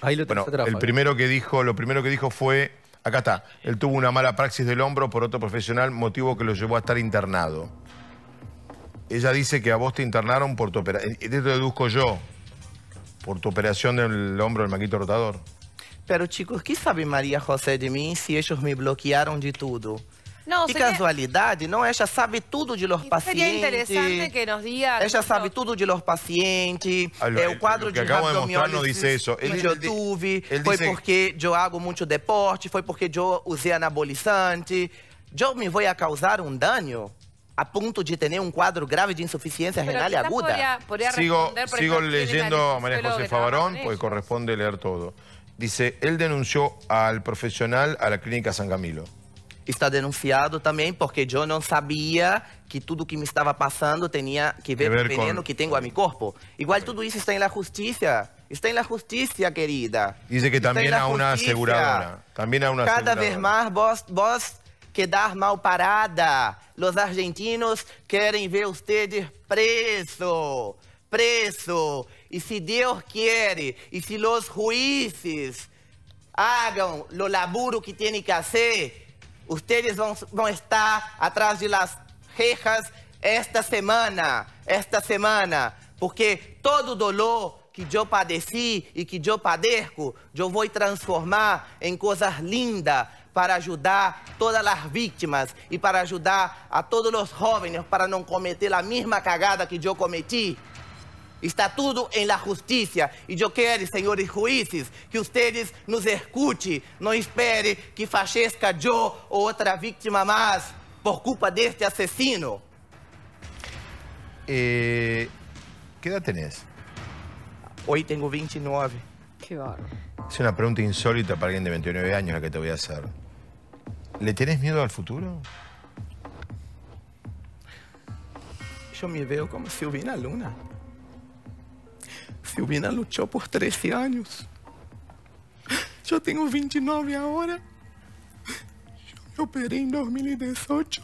Ahí lo Bueno, el primero que dijo, lo primero que dijo fue, acá está, él tuvo una mala praxis del hombro por otro profesional, motivo que lo llevó a estar internado. Ella dice que a vos te internaron por tu operación, esto deduzco yo, por tu operación del hombro del maquito rotador. Pero chicos, ¿qué sabe Maria José de mim se ellos me bloquearam de tudo? No, Qué sería... casualidad, ¿no? Ella sabe todo de los e pacientes. Sería interesante que nos diga... Ella no. sabe todo de los pacientes, ah, lo, el cuadro lo que de acabo de mostrar no dice eso. Él, yo tuve, él fue dice... porque yo hago mucho deporte, fue porque yo usé anabolizante. Yo me voy a causar un daño a punto de tener un cuadro grave de insuficiencia renal aguda. Podría, podría sigo, sigo ejemplo, leyendo a María José Favarón, porque corresponde leer todo. Dice, él denunció al profesional a la clínica San Camilo. Está denunciado também porque eu não sabia que tudo que me estava passando tinha que ver, Que ver com o veneno que tenho a meu corpo. Igual tudo isso está na justiça. Está na justiça, querida. Dice que Está también en la a una justicia. aseguradora. También a una Cada aseguradora. vez más vos, vos quedar mal parada. Los argentinos querem ver ustedes preso, preso. E se Deus quiere, e se los juízes hagan lo laburo que tienen que hacer, ustedes vão, vão estar atrás de las rejas esta semana, esta semana, porque todo dolor que eu padeci e que eu padeço, eu vou transformar em coisas lindas para ajudar todas as vítimas e para ajudar a todos os jovens para não cometer a mesma cagada que eu cometi. Está tudo em la justiça. E eu quero, senhores juízes, que vocês nos escutem. Não espere que fachesca eu ou outra vítima mais por culpa deste assassino. Eh, ¿Qué edad tenés? Hoje tenho 29. Qué bárbaro. Es una pregunta insólita para alguien de 29 años la que te voy a hacer. ¿Le tenés miedo al futuro? Eu me vejo como Silvina Luna. Silvina lutou por 13 anos. Eu tenho 29 agora. Eu me operei em 2018.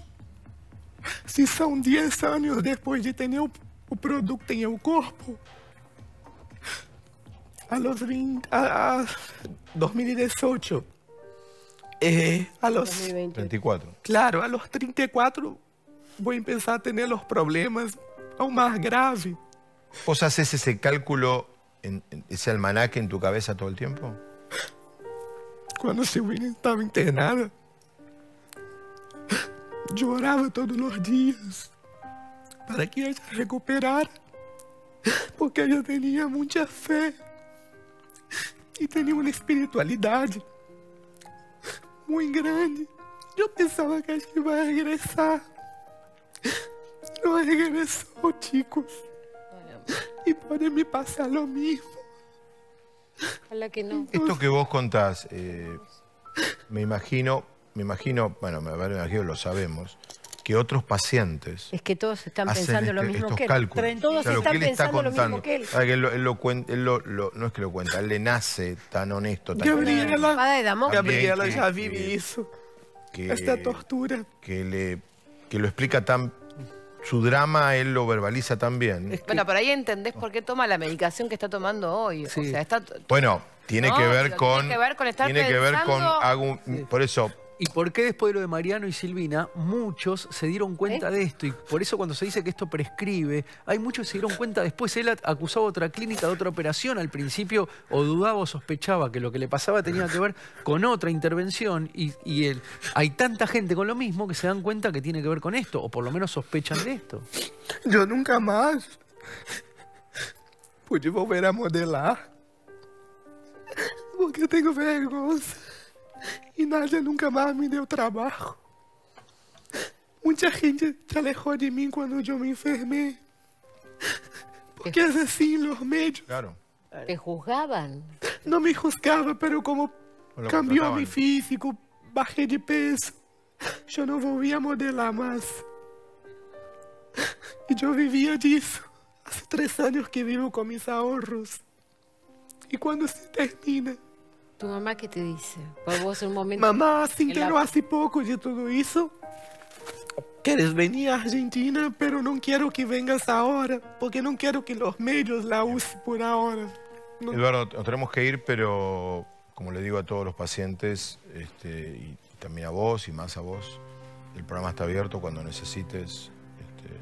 Se são 10 anos depois de ter o, o produto em meu corpo. A los 20. A, a 2018. Eh, a los 2020. 34. Claro, a los 34 voy a empezar a tener los problemas aún más graves. ¿Vos haces ese cálculo, en, en ese almanaque en tu cabeza todo el tiempo? Cuando Silvina estaba internada, lloraba todos los días para que ella recuperara, porque ella tenía mucha fe y tenía una espiritualidad muy grande. Yo pensaba que ella iba a regresar. No regresó, chicos. Y puede me pasar lo mismo. Ojalá que no. Esto que vos contás, eh, me imagino, me imagino, bueno, me, imagino, lo sabemos, que otros pacientes Es que todos están pensando lo mismo estos que él. cálculos. Todos O sea, lo están que él está pensando lo mismo que él. Ah, que él lo- él lo cuen- él lo- lo- no es que lo cuenta, él le nace tan honesto, tan Gabriela, Damocles. Gabriela que- vive isso. que, Esta tortura. que le que lo explica tan su drama él lo verbaliza tan bien. Bueno, por ahí entendés por qué toma la medicación que está tomando hoy. O Sí. sea, está... Bueno, tiene No, que ver con tiene que ver con estar tiene que ver con pensando- por eso ¿Y por qué después de lo de Mariano y Silvina, muchos se dieron cuenta ¿Eh? de esto? Y por eso cuando se dice que esto prescribe, hay muchos que se dieron cuenta después. Él acusaba a otra clínica de otra operación al principio, o dudaba o sospechaba que lo que le pasaba tenía que ver con otra intervención. Y, y él, hay tanta gente con lo mismo que se dan cuenta que tiene que ver con esto, o por lo menos sospechan de esto. Eu nunca mais pude volver a modelar. Porque tenho vergonha. E Nádia nunca mais me deu trabalho. Muita gente se alejou de mim quando eu me enfermei. Porque assim, os médicos claro. Te juzgaban. não me juzgavam, pero como Lo cambiou contrataban. meu físico, bajei de peso, eu não volvia a modelar mais. E eu vivia disso. Há três anos que vivo com meus ahorros. E quando se termina? ¿Tu mamá qué te dice? Pues vos en un momento... Mamá se En la- enterou há pouco de tudo isso. Queres venir à Argentina, pero não quero que vengas agora, porque não quero que os médios la usem por agora. Eduardo, nos tenemos que ir, pero como le digo a todos los pacientes, este, y también a vos y más a vos, el programa está abierto cuando necesites. este,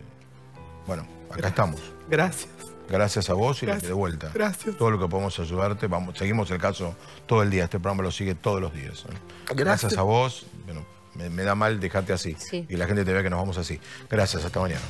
bueno, acá estamos. Gracias. Gracias a vos y Gracias. de vuelta. Gracias. Todo lo que podemos ayudarte, vamos, seguimos el caso todo el día. Este programa lo sigue todos los días. ¿eh? Gracias, Gracias. a vos. Bueno, me, me da mal dejarte así. Sí. Y la gente te vea que nos vamos así. Gracias, hasta mañana.